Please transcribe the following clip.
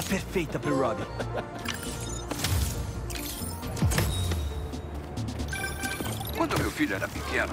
Tá perfeita pro Robbie. Quando meu filho era pequeno,